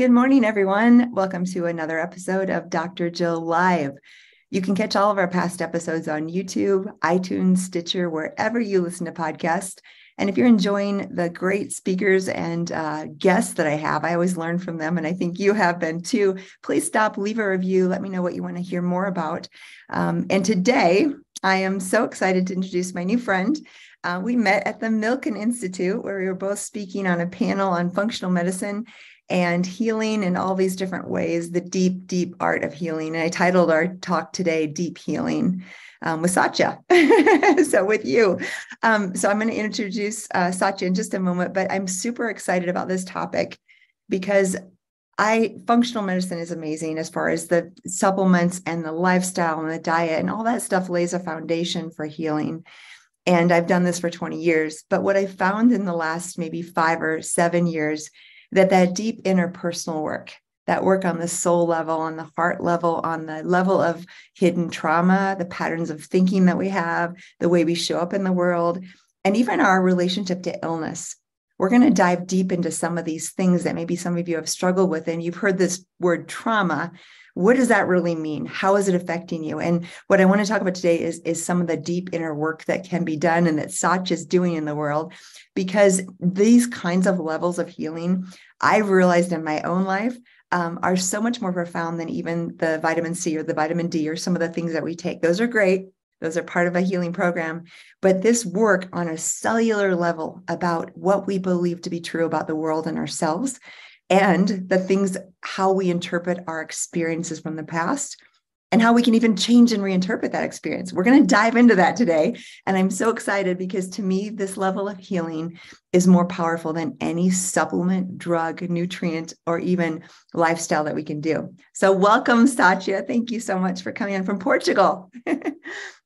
good morning, everyone. Welcome to another episode of Dr. Jill Live. You can catch all of our past episodes on YouTube, iTunes, Stitcher, wherever you listen to podcasts. And if you're enjoying the great speakers and uh, guests that I have, I always learn from them. And I think you have been too. Please stop, leave a review. Let me know what you want to hear more about. Um, and today, I am so excited to introduce my new friend. Uh, we met at the Milken Institute, where we were both speaking on a panel on functional medicine and healing in all these different ways, the deep, deep art of healing. And I titled our talk today, Deep Healing. Um, with Satya. so with you. Um, so I'm going to introduce uh, Satya in just a moment, but I'm super excited about this topic because I functional medicine is amazing as far as the supplements and the lifestyle and the diet and all that stuff lays a foundation for healing. And I've done this for 20 years. But what I found in the last maybe five or seven years that that deep interpersonal work that work on the soul level on the heart level on the level of hidden trauma the patterns of thinking that we have the way we show up in the world and even our relationship to illness. We're going to dive deep into some of these things that maybe some of you have struggled with and you've heard this word trauma what does that really mean how is it affecting you and what i want to talk about today is is some of the deep inner work that can be done and that Satya is doing in the world because these kinds of levels of healing I've realized in my own life um, are so much more profound than even the vitamin C or the vitamin D or some of the things that we take. Those are great. Those are part of a healing program. But this work on a cellular level about what we believe to be true about the world and ourselves and the things, how we interpret our experiences from the past and how we can even change and reinterpret that experience. We're going to dive into that today. And I'm so excited because to me, this level of healing is more powerful than any supplement, drug, nutrient, or even lifestyle that we can do. So, welcome, Satya. Thank you so much for coming in from Portugal.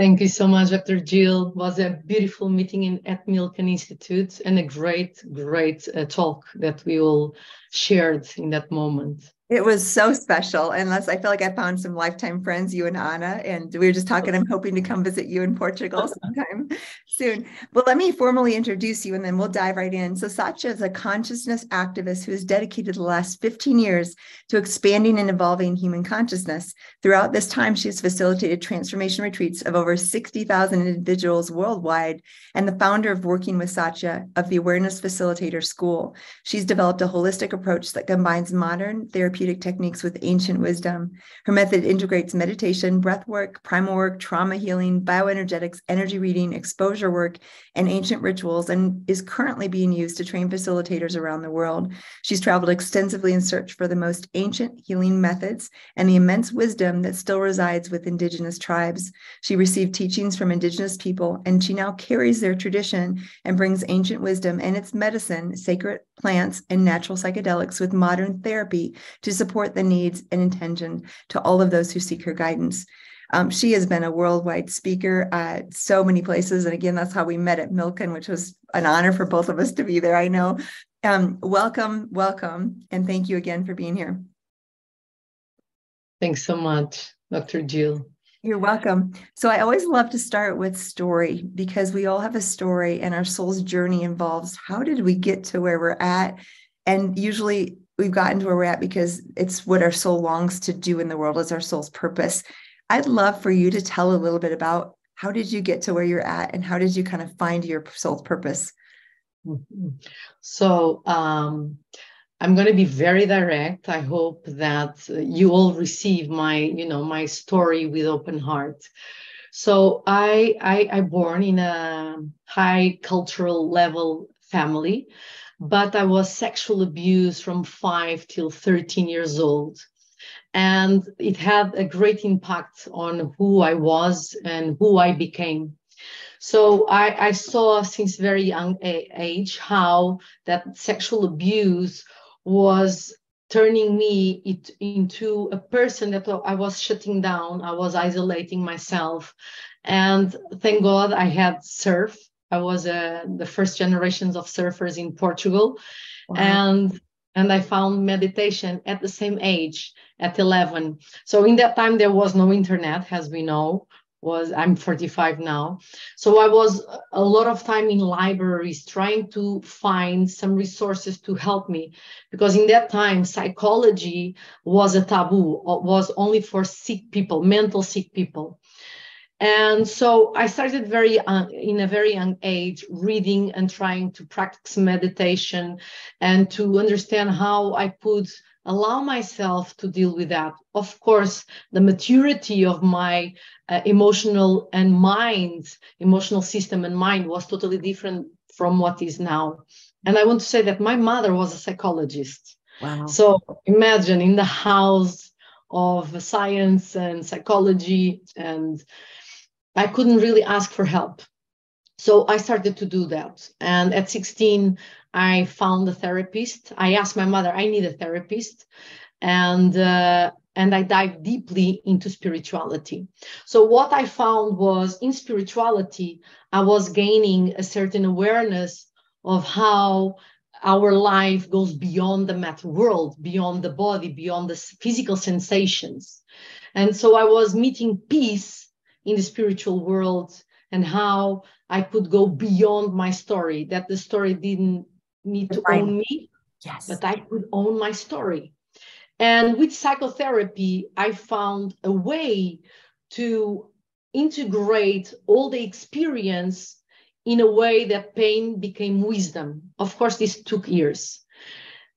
Thank you so much, Dr. Jill. It was a beautiful meeting in at Milken Institute and a great, great uh, talk that we all shared in that moment. It was so special. Unless I feel like I found some lifetime friends, you and Anna, and we were just talking. I'm hoping to come visit you in Portugal sometime soon. Well, let me formally introduce you and then we'll dive right in. So, Satya is a consciousness activist who has dedicated the last 15 years to expanding and evolving human consciousness. Throughout this time, she has facilitated transformation retreats of over 60,000 individuals worldwide and the founder of Working with Satya of the Awareness Facilitator School. She's developed a holistic approach that combines modern therapeutic techniques with ancient wisdom. Her method integrates meditation, breath work, primal work, trauma healing, bioenergetics, energy reading, exposure work, and ancient rituals, and is currently being used to train facilitators around the world. She's traveled extensively in search for the most ancient healing methods and the immense wisdom that still resides with Indigenous tribes. She received teachings from Indigenous people, and she now carries their tradition and brings ancient wisdom and its medicine, sacred plants, and natural psychedelics with modern therapy to support the needs and intention to all of those who seek her guidance. Um, she has been a worldwide speaker at so many places. And again, that's how we met at Milken, which was an honor for both of us to be there. I know. Um, welcome, welcome. And thank you again for being here. Thanks so much, Dr. Jill. You're welcome. So I always love to start with story because we all have a story and our soul's journey involves how did we get to where we're at? And usually we've gotten to where we're at because it's what our soul longs to do in the world as our soul's purpose i'd love for you to tell a little bit about how did you get to where you're at and how did you kind of find your soul's purpose mm-hmm. so um, i'm going to be very direct i hope that you all receive my you know my story with open heart so i i i born in a high cultural level family but I was sexual abused from five till 13 years old. And it had a great impact on who I was and who I became. So I, I saw since very young age how that sexual abuse was turning me it, into a person that I was shutting down. I was isolating myself. And thank God I had surf I was uh, the first generations of surfers in Portugal, wow. and and I found meditation at the same age, at 11. So in that time there was no internet, as we know. Was i'm 45 now. So i was a lot of time in libraries trying to find some resources to help me because in that time psychology was a taboo was only for sick people mental sick people. And so i started very uh, in a very young age reading and trying to practice meditation and to understand how i could allow myself to deal with that. Of course the maturity of my uh, emotional and mind emotional system and mind was totally different from what is now. And i want to say that my mother was a psychologist. Wow. So imagine in the house of science and psychology and I couldn't really ask for help. So I started to do that. And at 16, I found a therapist. I asked my mother, I need a therapist. And uh, and I dived deeply into spirituality. So what I found was in spirituality, I was gaining a certain awareness of how our life goes beyond the matter world, beyond the body, beyond the physical sensations. And so I was meeting peace in the spiritual world and how I could go beyond my story, that the story didn't need to own me, yes. but I could own my story. And with psychotherapy, I found a way to integrate all the experience in a way that pain became wisdom. Of course, this took years.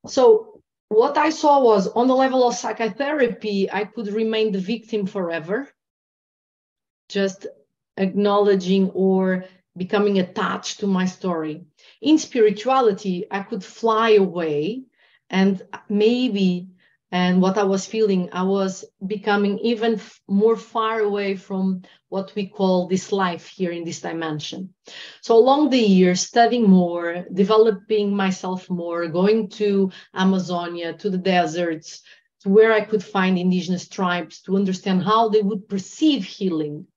So, what I saw was on the level of psychotherapy, I could remain the victim forever just acknowledging or becoming attached to my story. In spirituality, I could fly away and maybe, and what I was feeling, I was becoming even f- more far away from what we call this life here in this dimension. So, along the years, studying more, developing myself more, going to Amazonia, to the deserts, to where I could find indigenous tribes to understand how they would perceive healing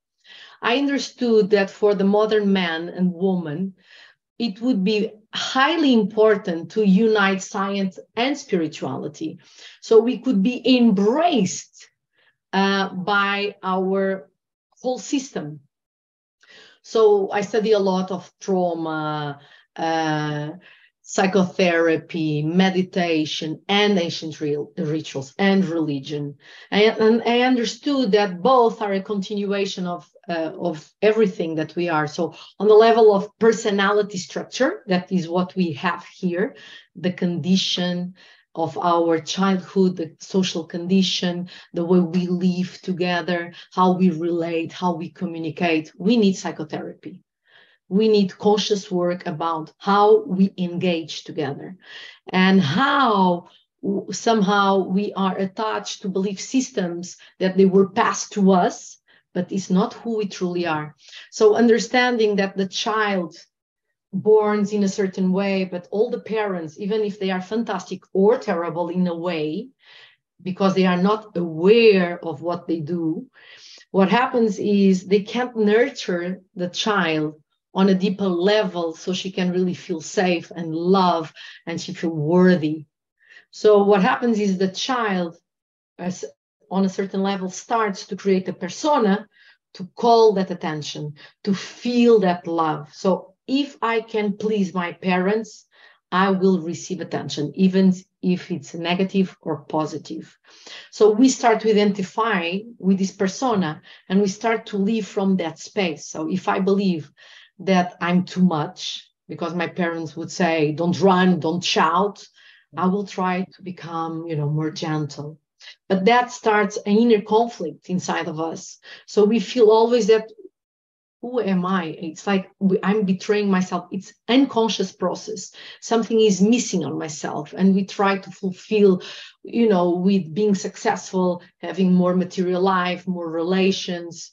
I understood that for the modern man and woman, it would be highly important to unite science and spirituality so we could be embraced uh, by our whole system. So I study a lot of trauma, uh, psychotherapy, meditation, and ancient real, rituals and religion. And, and, I understood that both are a continuation of, uh, of everything that we are. So, on the level of personality structure, that is what we have here, the condition of our childhood, the social condition, the way we live together, how we relate, how we communicate, we need psychotherapy we need conscious work about how we engage together and how somehow we are attached to belief systems that they were passed to us but it's not who we truly are. So understanding that the child born in a certain way but all the parents even if they are fantastic or terrible in a way because they are not aware of what they do what happens is they can't nurture the child on a deeper level so she can really feel safe and love and she feel worthy. So what happens is the child as on a certain level starts to create a persona to call that attention to feel that love so if i can please my parents i will receive attention even if it's negative or positive so we start to identify with this persona and we start to live from that space so if i believe that I'm too much because my parents would say, don't run, don't shout. I will try to become, you know, more gentle. But that starts an inner conflict inside of us. So we feel always that who am I? It's like I'm betraying myself. It's unconscious process. Something is missing on myself, and we try to fulfill, you know, with being successful, having more material life, more relations,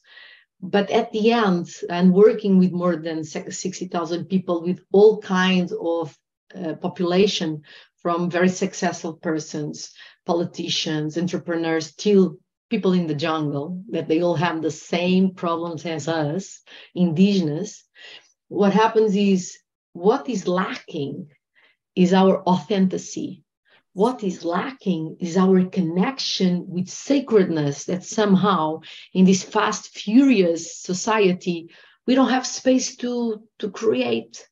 but at the end and working with more than 60,000 people with all kinds of uh, population from very successful persons politicians entrepreneurs till people in the jungle that they all have the same problems as us indigenous. What happens is what is lacking is our authenticity. What is lacking is our connection with sacredness that somehow in this fast furious society we don't have space to to create.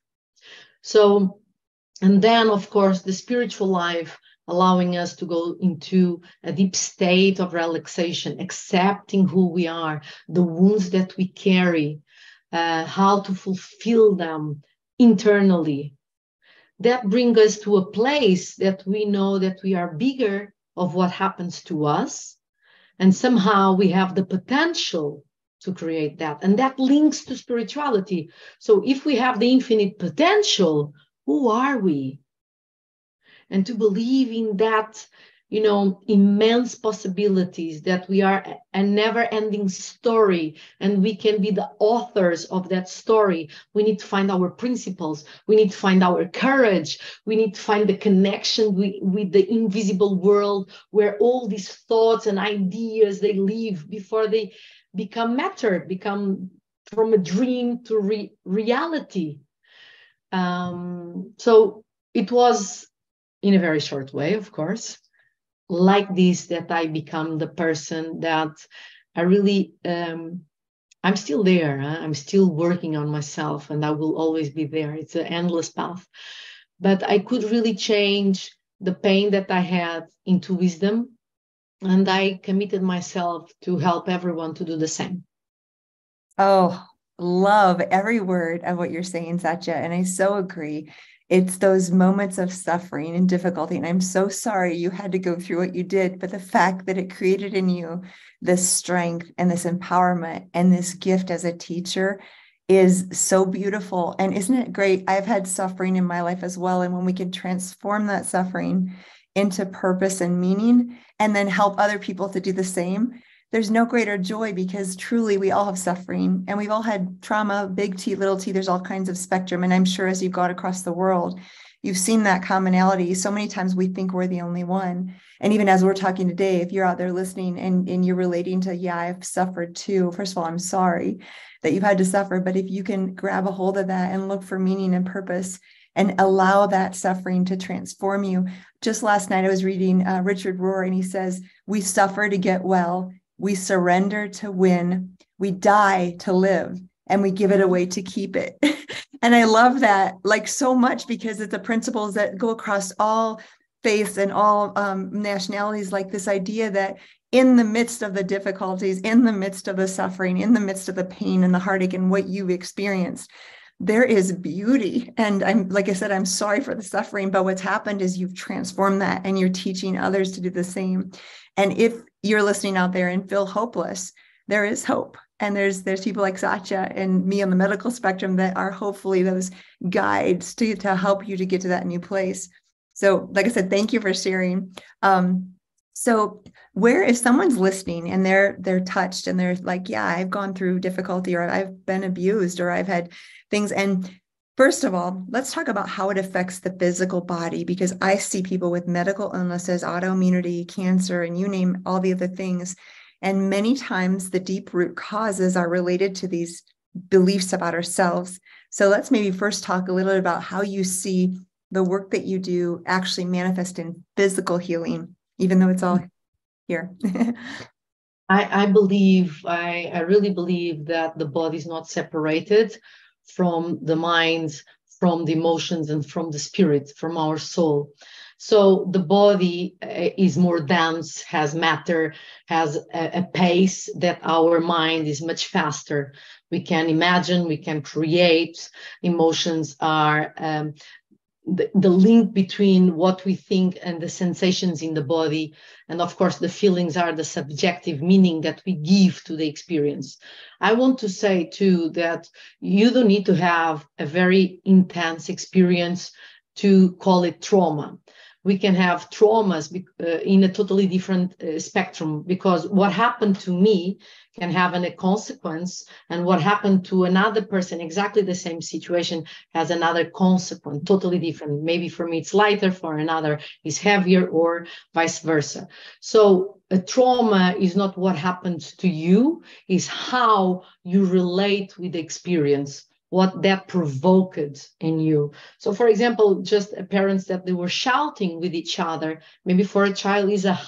So and then of course the spiritual life allowing us to go into a deep state of relaxation accepting who we are the wounds that we carry uh, how to fulfill them internally. That brings us to a place that we know that we are bigger of what happens to us and somehow we have the potential to create that. And that links to spirituality. So if we have the infinite potential who are we and to believe in that you know, immense possibilities, that we are a never ending story and we can be the authors of that story. We need to find our principles. We need to find our courage. We need to find the connection with, with the invisible world where all these thoughts and ideas they live before they become matter, become from a dream to re- reality. Um, so it was in a very short way, of course like this that I become the person that I really um, I'm still there. Huh? I'm still working on myself, and I will always be there. It's an endless path. But I could really change the pain that I had into wisdom, and I committed myself to help everyone to do the same. Oh, love every word of what you're saying, Satya, and I so agree it's those moments of suffering and difficulty. And I'm so sorry you had to go through what you did, but the fact that it created in you this strength and this empowerment and this gift as a teacher is so beautiful. And isn't it great? I've had suffering in my life as well. And when we can transform that suffering into purpose and meaning, and then help other people to do the same, there's no greater joy because truly we all have suffering and we've all had trauma, big T, little t. There's all kinds of spectrum. And I'm sure as you've got across the world, you've seen that commonality. So many times we think we're the only one. And even as we're talking today, if you're out there listening and, and you're relating to, yeah, I've suffered too. First of all, I'm sorry that you've had to suffer. But if you can grab a hold of that and look for meaning and purpose and allow that suffering to transform you. Just last night, I was reading uh, Richard Rohr, and he says, We suffer to get well we surrender to win, we die to live, and we give it away to keep it. and I love that like so much because it's the principles that go across all faiths and all um, nationalities, like this idea that in the midst of the difficulties, in the midst of the suffering, in the midst of the pain and the heartache and what you've experienced, there is beauty. And I'm, like I said, I'm sorry for the suffering, but what's happened is you've transformed that and you're teaching others to do the same. And if you're listening out there and feel hopeless, there is hope. And there's there's people like Satya and me on the medical spectrum that are hopefully those guides to, to help you to get to that new place. So, like I said, thank you for sharing. Um, so where if someone's listening and they're they're touched and they're like, yeah, I've gone through difficulty or I've been abused or I've had things and First of all, let's talk about how it affects the physical body because I see people with medical illnesses, autoimmunity, cancer, and you name all the other things. And many times the deep root causes are related to these beliefs about ourselves. So let's maybe first talk a little bit about how you see the work that you do actually manifest in physical healing, even though it's all mm. here. I, I believe, I, I really believe that the body is not separated from the mind, from the emotions, and from the spirit, from our soul. So the body uh, is more dense, has matter, has a, a, pace that our mind is much faster. We can imagine, we can create. Emotions are um, the, the link between what we think and the sensations in the body. And of course the feelings are the subjective meaning that we give to the experience. I want to say too that you don't need to have a very intense experience to call it trauma we can have traumas uh, in a totally different uh, spectrum because what happened to me can have an, a consequence and what happened to another person exactly the same situation has another consequence totally different. Maybe for me it's lighter for another is heavier or vice versa. So a trauma is not what happens to you is how you relate with the experience what that provoked in you. So, for example, just parents that they were shouting with each other, maybe for a child is a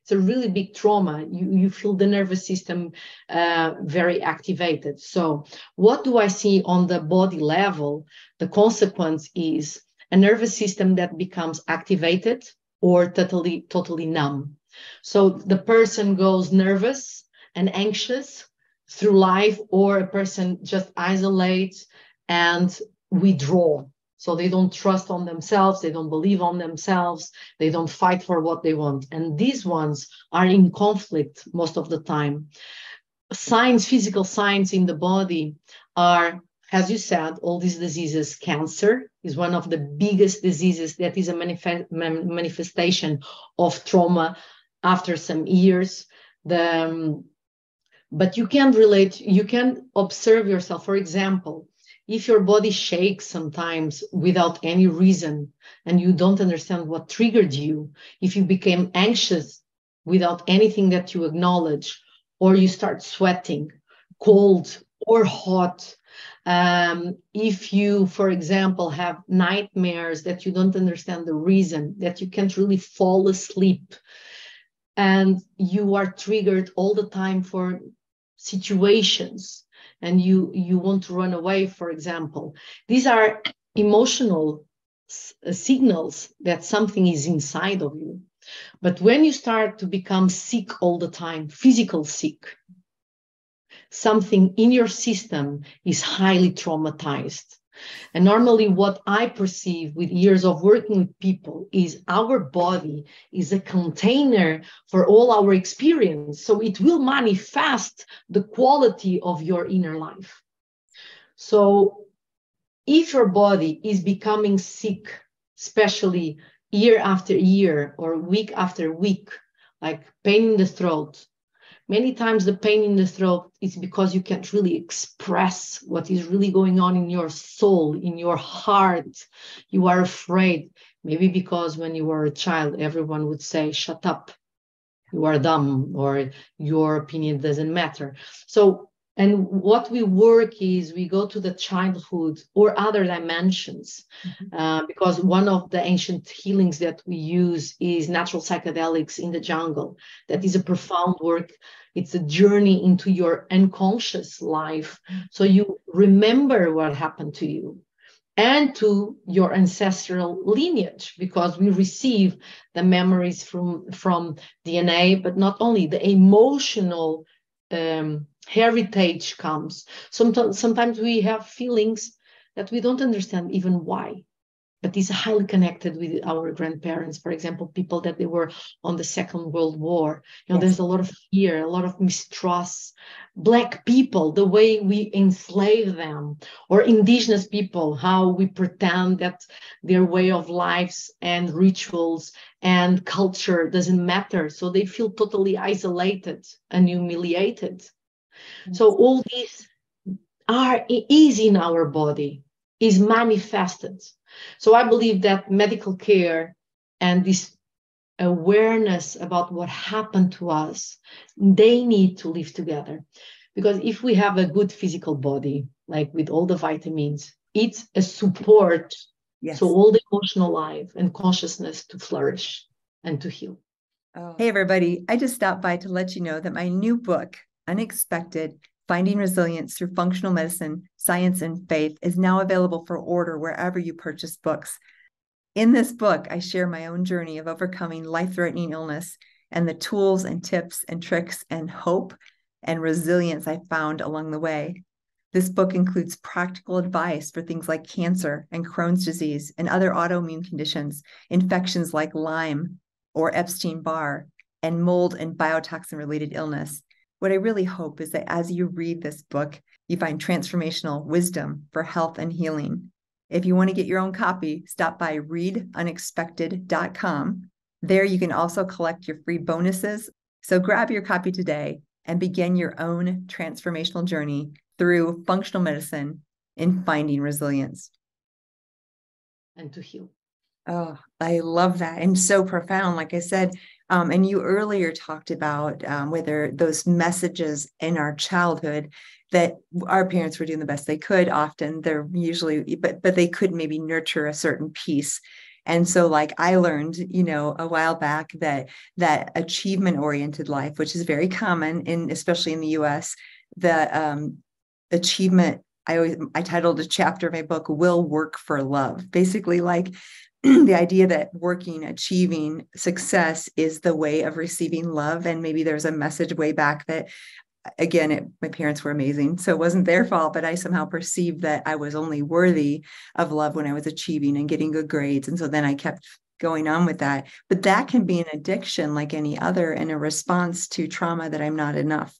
it's a really big trauma. You you feel the nervous system uh, very activated. So, what do I see on the body level? The consequence is a nervous system that becomes activated or totally totally numb. So the person goes nervous and anxious through life, or a person just isolates and withdraw. So they don't trust on themselves, they don't believe on themselves, they don't fight for what they want. And these ones are in conflict most of the time. Signs, physical signs in the body are, as you said, all these diseases. Cancer is one of the biggest diseases that is a manifest, manifestation of trauma after some years. The um, but you can relate you can observe yourself. For example if your body shakes sometimes without any reason and you don't understand what triggered you if you became anxious without anything that you acknowledge or you start sweating cold or hot um, if you for example have nightmares that you don't understand the reason that you can't really fall asleep and you are triggered all the time for situations and you you want to run away for example. These are emotional uh, signals that something is inside of you. But when you start to become sick all the time physical sick something in your system is highly traumatized and normally, what I perceive with years of working with people is our body is a container for all our experience. So it will manifest the quality of your inner life. So if your body is becoming sick, especially year after year or week after week, like pain in the throat, many times the pain in the throat is because you can't really express what is really going on in your soul in your heart. You are afraid. Maybe because when you were a child everyone would say shut up. You are dumb or your opinion doesn't matter. So and what we work is we go to the childhood or other dimensions mm-hmm. uh, because one of the ancient healings that we use is natural psychedelics in the jungle that is a profound work it's a journey into your unconscious life mm-hmm. so you remember what happened to you and to your ancestral lineage because we receive the memories from from dna but not only the emotional um, heritage comes. Sometimes, sometimes we have feelings that we don't understand even why, but is highly connected with our grandparents. For example, people that they were on the Second World War. You know, yes. there's a lot of fear, a lot of mistrust. Black people, the way we enslave them, or indigenous people, how we pretend that their way of lives and rituals and culture doesn't matter. So they feel totally isolated and humiliated so all these are is in our body, is manifested. So I believe that medical care and this awareness about what happened to us, they need to live together. Because if we have a good physical body, like with all the vitamins, it's a support. Yes. So all the emotional life and consciousness to flourish and to heal. Oh. Hey, everybody. I just stopped by to let you know that my new book, Unexpected Finding Resilience Through Functional Medicine, Science, and Faith is now available for order wherever you purchase books. In this book, I share my own journey of overcoming life threatening illness and the tools and tips and tricks and hope and resilience I found along the way. This book includes practical advice for things like cancer and Crohn's disease and other autoimmune conditions, infections like Lyme or Epstein Barr, and mold and biotoxin related illness. What I really hope is that as you read this book, you find transformational wisdom for health and healing. If you want to get your own copy, stop by readunexpected.com. There you can also collect your free bonuses. So grab your copy today and begin your own transformational journey through functional medicine in finding resilience. And to heal. Oh, I love that. And so profound. Like I said, Um, and you earlier talked about um, whether those messages in our childhood that our parents were doing the best they could. Often they're usually, but but they could maybe nurture a certain piece. And so, like I learned, you know, a while back that that achievement oriented life, which is very common in especially in the U.S., the um, achievement I always I titled a chapter of my book "Will Work for Love." Basically, like the idea that working, achieving success is the way of receiving love. And maybe there's a message way back that, again, it, my parents were amazing. So it wasn't their fault, but I somehow perceived that I was only worthy of love when I was achieving and getting good grades. And so then I kept going on with that. But that can be an addiction like any other and a response to trauma that I'm not enough,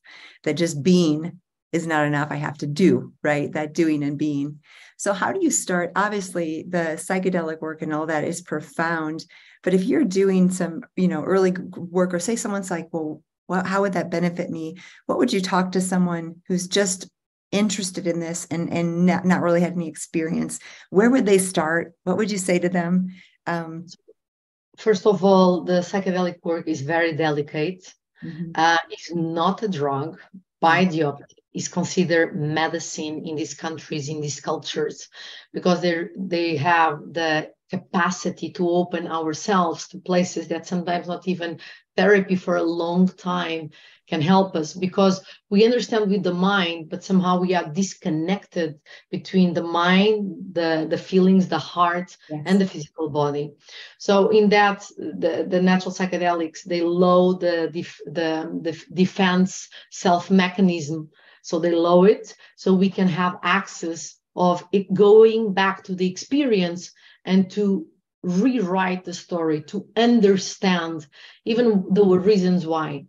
that just being is not enough. I have to do, right? That doing and being. So, how do you start? Obviously, the psychedelic work and all that is profound. But if you're doing some, you know, early work, or say someone's like, well, how would that benefit me? What would you talk to someone who's just interested in this and and not, not really had any experience? Where would they start? What would you say to them? Um, First of all, the psychedelic work is very delicate. Mm-hmm. Uh, it's not a drug by mm-hmm. the is considered medicine in these countries, in these cultures, because they they have the capacity to open ourselves to places that sometimes not even therapy for a long time can help us because we understand with the mind but somehow we are disconnected between the mind the the feelings the heart yes. and the physical body so in that the, the natural psychedelics they load the the, the defense self mechanism so they lower it so we can have access of it going back to the experience and to rewrite the story, to understand even the reasons why.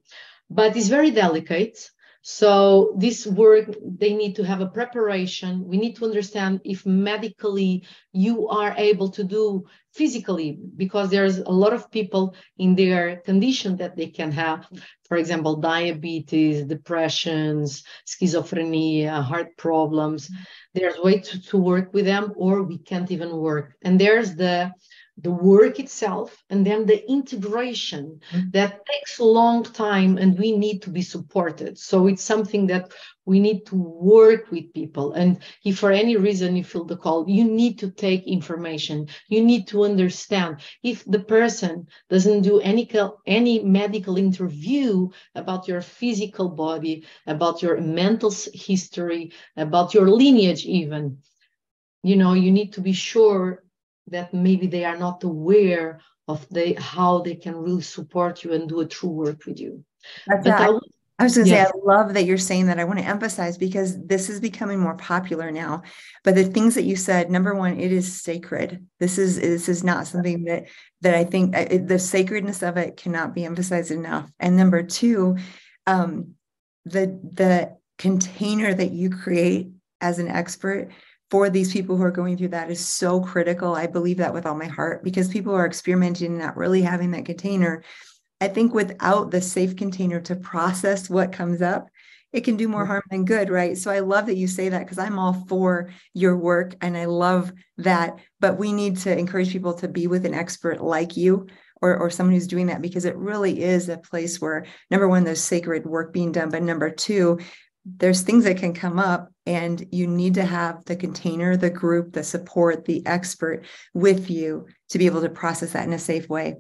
But it's very delicate. So this work, they need to have a preparation. We need to understand if medically you are able to do physically, because there's a lot of people in their condition that they can have for example, diabetes, depressions, schizophrenia, heart problems. There's way to, to work with them, or we can't even work. And there's the the work itself and then the integration mm-hmm. that takes a long time and we need to be supported. So it's something that we need to work with people. And if for any reason you feel the call you need to take information. You need to understand. If the person doesn't do any any medical interview about your physical body about your mental history about your lineage even you know you need to be sure that maybe they are not aware of the how they can really support you and do a true work with you. That's I, I was going to yeah. say, I love that you're saying that. I want to emphasize because this is becoming more popular now. But the things that you said, number one, it is sacred. This is this is not something that that I think uh, the sacredness of it cannot be emphasized enough. And number two, um, the the container that you create as an expert for these people who are going through that is so critical. I believe that with all my heart because people are experimenting and not really having that container. I think without the safe container to process what comes up, it can do more harm than good, right? So I love that you say that because I'm all for your work and I love that. But we need to encourage people to be with an expert like you or, or someone who's doing that because it really is a place where number one, there's sacred work being done, but number two, there's things that can come up and you need to have the container the group the support the expert with you to be able to process that in a safe way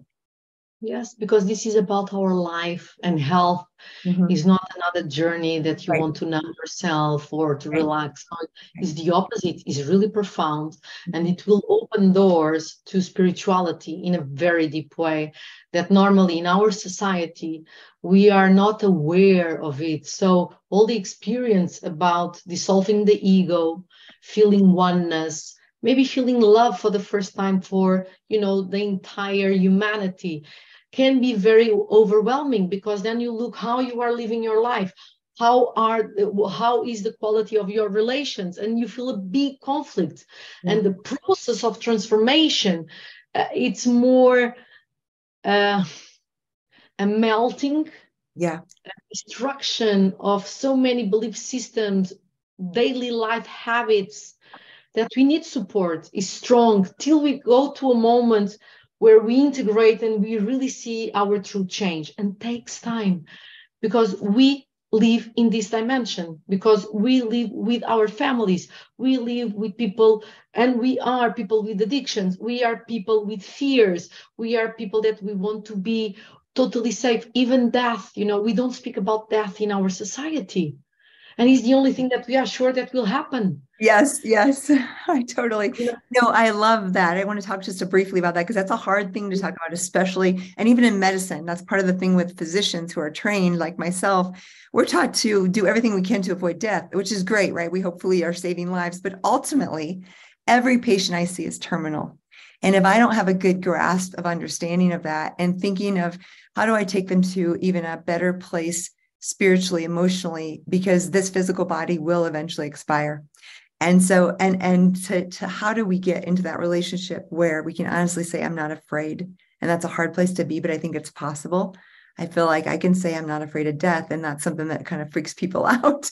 yes because this is about our life and health mm-hmm. is not another journey that you right. want to numb yourself or to right. relax no, it's the opposite it's really profound and it will open doors to spirituality in a very deep way that normally in our society we are not aware of it. So all the experience about dissolving the ego feeling oneness maybe feeling love for the first time for you know the entire humanity can be very overwhelming because then you look how you are living your life. How are how is the quality of your relations? And you feel a big conflict. Yeah. and the process of transformation uh, it's more uh, a melting yeah. destruction of so many belief systems daily life habits that we need support is strong till we go to a moment where we integrate and we really see our true change. And takes time because we live in this dimension because we live with our families we live with people and we are people with addictions we are people with fears we are people that we want to be totally safe even death you know we don't speak about death in our society. And it's the only thing that we are sure that will happen yes yes i totally. No i love that i want to talk just briefly about that because that's a hard thing to talk about especially and even in medicine that's part of the thing with physicians who are trained like myself we're taught to do everything we can to avoid death which is great right? We hopefully are saving lives but ultimately every patient i see is terminal. And if i don't have a good grasp of understanding of that and thinking of how do i take them to even a better place spiritually, emotionally, because this physical body will eventually expire. And so, and and to, to how do we get into that relationship where we can honestly say, I'm not afraid? And that's a hard place to be, but I think it's possible. I feel like I can say I'm not afraid of death, and that's something that kind of freaks people out.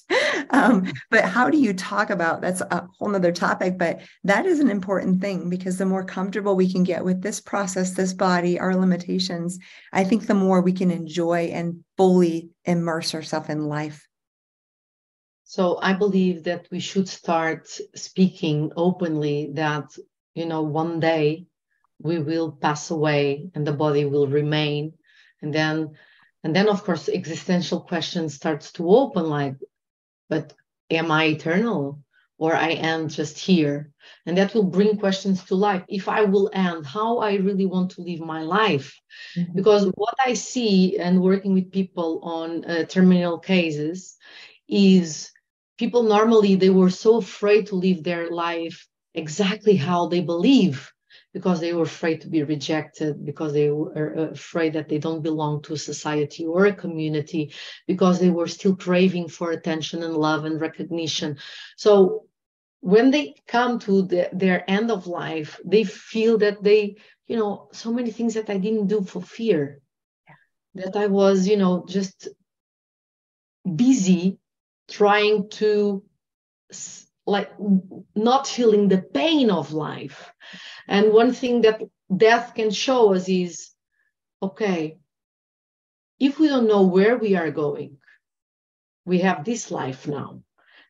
um, but how do you talk about that's a whole nother topic, but that is an important thing because the more comfortable we can get with this process, this body, our limitations, I think the more we can enjoy and fully immerse ourselves in life. So I believe that we should start speaking openly that, you know, one day we will pass away and the body will remain. And then and then of course existential questions starts to open like but am i eternal or i am just here? And that will bring questions to life. If i will end how i really want to live my life? Mm-hmm. because what i see and working with people on uh, terminal cases is people normally they were so afraid to live their life exactly how they believe because they were afraid to be rejected, because they were uh, afraid that they don't belong to a society or a community, because they were still craving for attention and love and recognition. So when they come to the, their end of life, they feel that they, you know, so many things that I didn't do for fear, yeah. that I was, you know, just busy trying to like not feeling the pain of life. And one thing that death can show us is okay if we don't know where we are going we have this life now.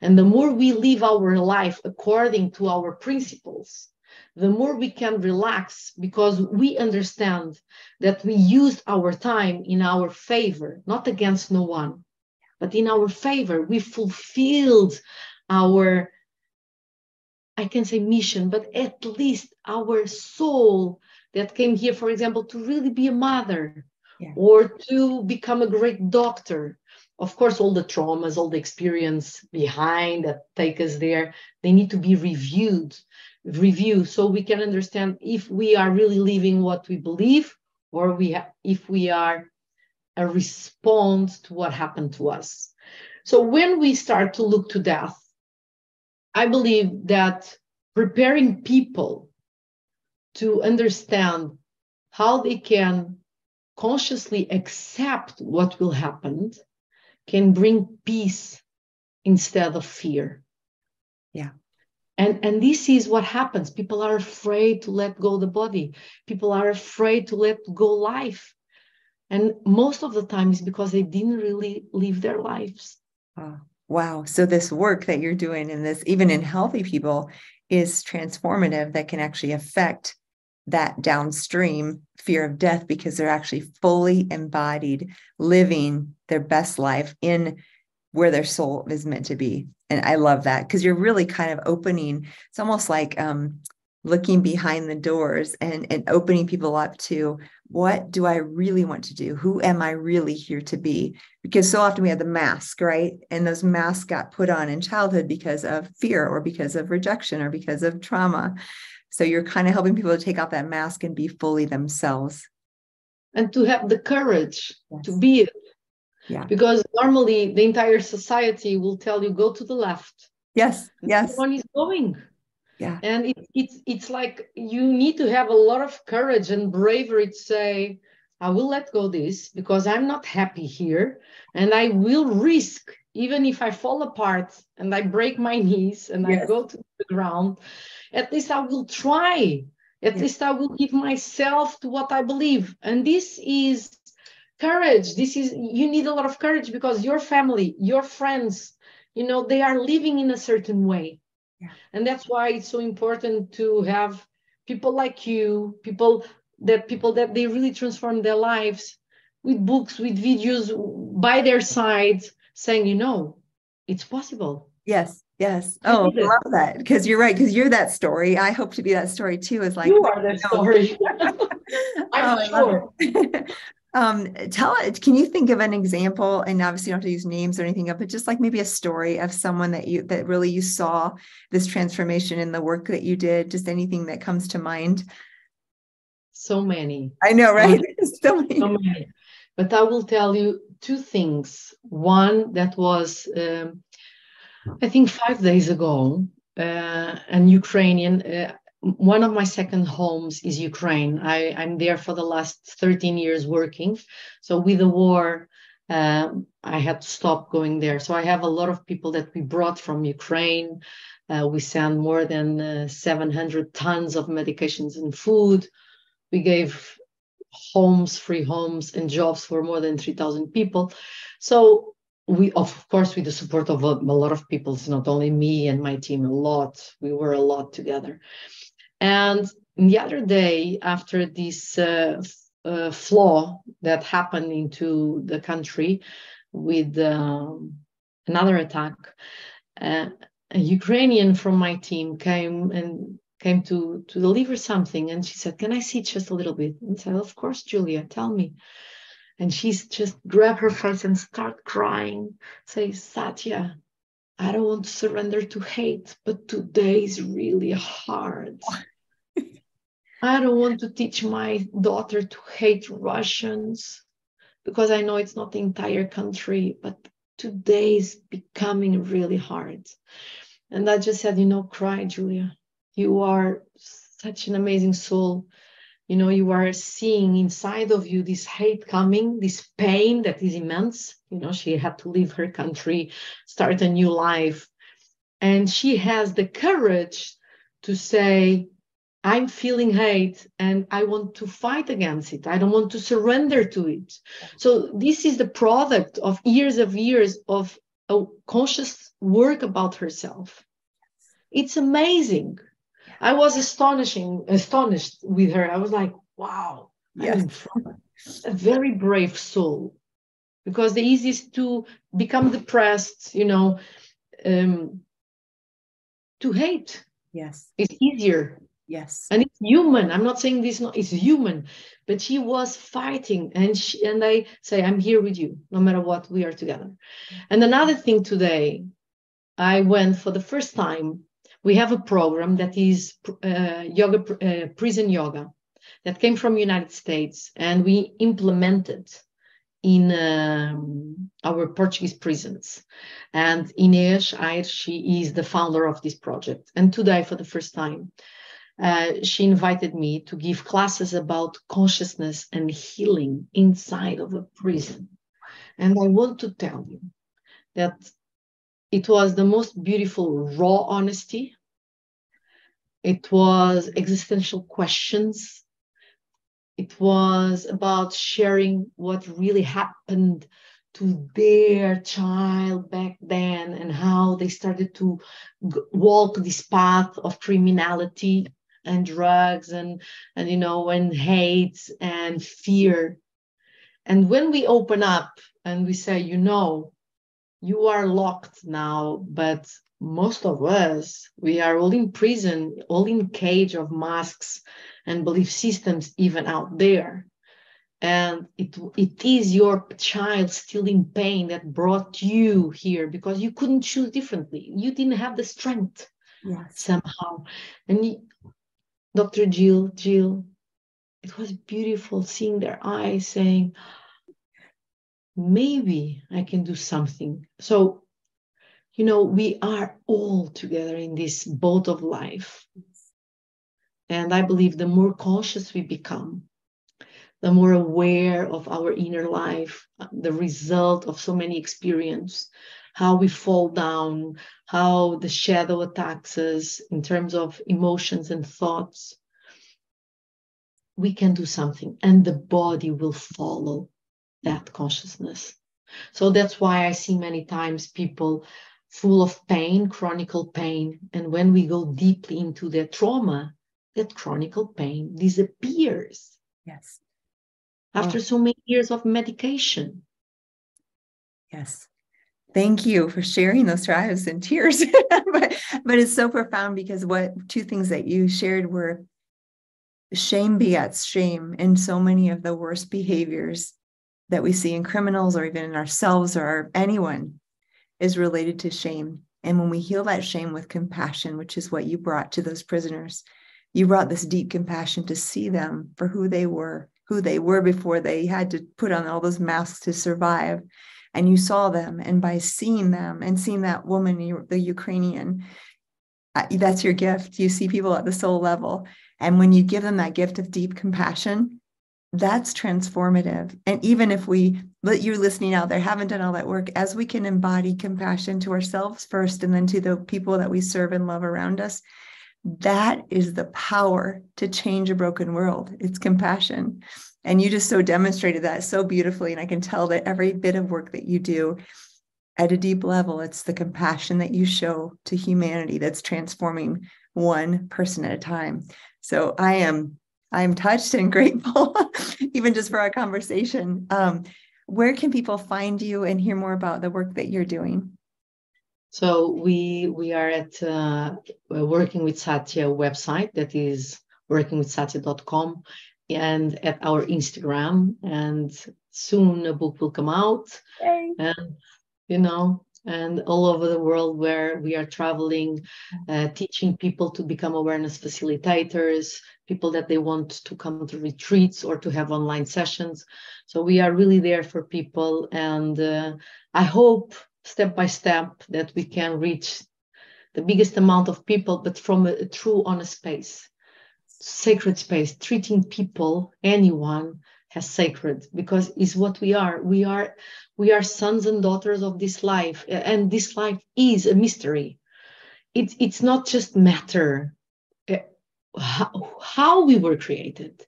And the more we live our life according to our principles the more we can relax because we understand that we used our time in our favor not against no one but in our favor we fulfilled our I can say mission, but at least our soul that came here, for example, to really be a mother yeah. or to become a great doctor. Of course, all the traumas, all the experience behind that take us there, they need to be reviewed, review, so we can understand if we are really living what we believe or we ha- if we are a response to what happened to us. So when we start to look to death, I believe that preparing people to understand how they can consciously accept what will happen can bring peace instead of fear. Yeah. And, and this is what happens. People are afraid to let go the body. People are afraid to let go life. And most of the time is because they didn't really live their lives. Oh. Wow. So this work that you're doing in this, even in healthy people, is transformative that can actually affect that downstream fear of death because they're actually fully embodied, living their best life in where their soul is meant to be. And I love that because you're really kind of opening, it's almost like um, looking behind the doors and, and opening people up to what do I really want to do? Who am I really here to be? Because so often we have the mask, right? And those masks got put on in childhood because of fear or because of rejection or because of trauma. So you're kind of helping people to take off that mask and be fully themselves. And to have the courage yes. to be it. Yeah. Because normally the entire society will tell you go to the left. Yes. Yes. One is going yeah and it, it's it's like you need to have a lot of courage and bravery to say i will let go this because i'm not happy here and i will risk even if i fall apart and i break my knees and yes. i go to the ground at least i will try At yeah. least I will give myself to what I believe. And this is courage. This is, you need a lot of courage because your family, your friends, you know, they are living in a certain way. Yeah. And that's why it's so important to have people like you, people that people that they really transform their lives with books, with videos by their side, saying, you know, it's possible. Yes. Yes. Oh, I love that. Because you're right. Because you're that story. I hope to be that story too. Is like you are that story. I'm oh, sure. um, tell it. Can you think of an example? And obviously, you don't have to use names or anything, but just like maybe a story of someone that you that really you saw this transformation in the work that you did. Just anything that comes to mind. So many. I know, right? so many. So many. But I will tell you two things. One that was. Um, I think five days ago, uh, an Ukrainian, uh, one of my second homes is Ukraine. I, I'm there for the last 13 years working. So with the war, uh, I had to stop going there. So I have a lot of people that we brought from Ukraine. Uh, we sent more than uh, 700 tons of medications and food. We gave homes, free homes, and jobs for more than 3,000 people. So we of course with the support of a, a, lot of people it's not only me and my team a lot we were a lot together and the other day after this uh, uh, flaw that happened into the country with um, another attack uh, a ukrainian from my team came and came to to deliver something. And she said can i see just a little bit? And I said of course julia tell me. And she's just grabbed her face and start crying say satya i don't want to surrender to hate but today is really hard i don't want to teach my daughter to hate russians because i know it's not the entire country but today is becoming really hard. And i just said you know cry julia. You are such an amazing soul. You know you are seeing inside of you this hate coming this pain that is immense. You know she had to leave her country start a new life. And she has the courage to say i'm feeling hate and i want to fight against it i don't want to surrender to it so this is the product of years of years of a conscious work about herself it's amazing I was astonishing, astonished with her. I was like, wow, yes. a very brave soul. Because the easiest to become depressed, you know, um, to hate. Yes. It's easier. Yes. And it's human. I'm not saying this not it's human, but she was fighting and she and I say, I'm here with you, no matter what, we are together. And another thing today, I went for the first time we have a program that is uh, yoga uh, prison yoga that came from United States, and we implemented in um, our Portuguese prisons. And Inês Aires, she is the founder of this project. And today, for the first time, uh, she invited me to give classes about consciousness and healing inside of a prison. And I want to tell you that it was the most beautiful raw honesty. It was existential questions. It was about sharing what really happened to their child back then and how they started to walk this path of criminality and drugs and and you know and hate and fear and when we open up and we say you know you are locked now, but most of us, we are all in prison, all in cage of masks and belief systems, even out there. And it, it is your child still in pain that brought you here because you couldn't choose differently. You didn't have the strength yes. somehow. And Dr. Jill, Jill, it was beautiful seeing their eyes saying, maybe I can do something. So, you know, we are all together in this boat of life. And I believe the more conscious we become, the more aware of our inner life, uh, the result of so many experiences, how we fall down, how the shadow attacks us in terms of emotions and thoughts. we can do something and the body will follow that consciousness. So that's why I see many times people full of pain, chronic pain. And when we go deeply into their trauma, that chronic pain disappears. Yes. After oh. so many years of medication. Yes. Thank you for sharing those trials and tears. but, but it's so profound because what two things that you shared were shame begets shame in so many of the worst behaviors that we see in criminals or even in ourselves or anyone is related to shame. And when we heal that shame with compassion, which is what you brought to those prisoners, you brought this deep compassion to see them for who they were, who they were before they had to put on all those masks to survive. And you saw them. And by seeing them and seeing that woman, the Ukrainian, uh, that's your gift. You see people at the soul level. And when you give them that gift of deep compassion, that's transformative. And even if we, let you're listening out there, haven't done all that work, as we can embody compassion to ourselves first and then to the people that we serve and love around us, that is the power to change a broken world. It's compassion. And you just so demonstrated that so beautifully. And I can tell that every bit of work that you do at a deep level, it's the compassion that you show to humanity that's transforming one person at a time. So I am I'm touched and grateful, even just for our conversation. Um, where can people find you and hear more about the work that you're doing? So we we are at uh, working with Satya website that is workingwithsatya.com and at our Instagram and soon a book will come out Yay. and you know and all over the world where we are traveling, uh, teaching people to become awareness facilitators, people that they want to come to retreats or to have online sessions. So we are really there for people. And uh, I hope step by step that we can reach the biggest amount of people, but from a, a true honest space, sacred space, treating people, anyone as sacred because is what we are. We are we are sons and daughters of this life and this life is a mystery. It's it's not just matter eh, how, how we were created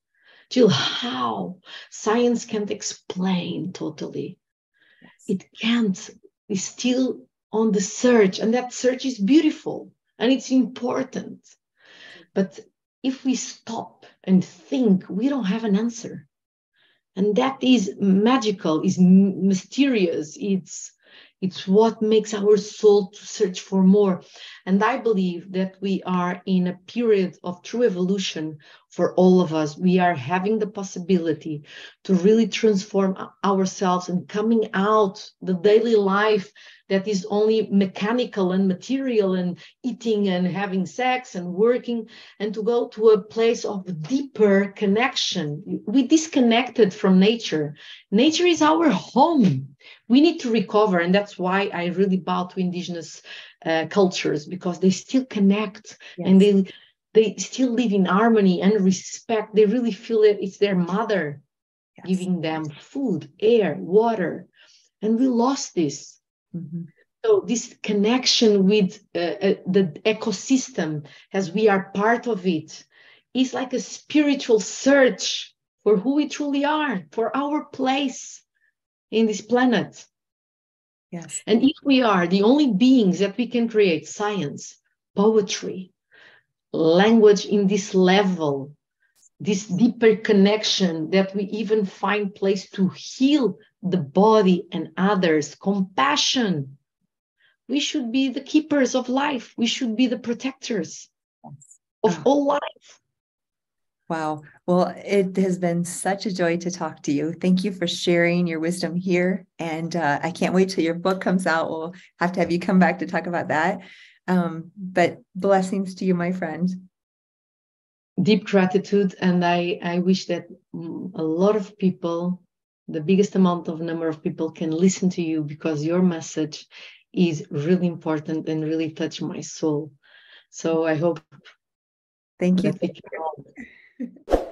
till how science can't explain totally. Yes. it can't it's still on the search and that search is beautiful and it's important. But if we stop and think we don't have an answer. And that is magical is mysterious. It's it's what makes our soul to search for more. And i believe that we are in a period of true evolution for all of us. We are having the possibility to really transform ourselves and coming out the daily life that is only mechanical and material and eating and having sex and working and to go to a place of deeper connection. We disconnected from nature. Nature is our home. We need to recover and that's why i really bow to indigenous uh, cultures because they still connect yes. and they they still live in harmony and respect. They really feel that it's their mother yes. giving them food air water. And we lost this Mm-hmm. So this connection with uh, uh, the ecosystem, as we are part of it, is like a spiritual search for who we truly are, for our place in this planet. Yes. And if we are the only beings that we can create science, poetry, language in this level, this deeper connection that we even find place to heal the body and others, compassion. We should be the keepers of life. We should be the protectors yes. of oh. all life. Wow. Well, it has been such a joy to talk to you. Thank you for sharing your wisdom here. And uh, I can't wait till your book comes out. We'll have to have you come back to talk about that. Um, but blessings to you, my friend. Deep gratitude. And I, I wish that a lot of people the biggest amount of number of people can listen to you because your message is really important and really touch my soul. So I hope thank you.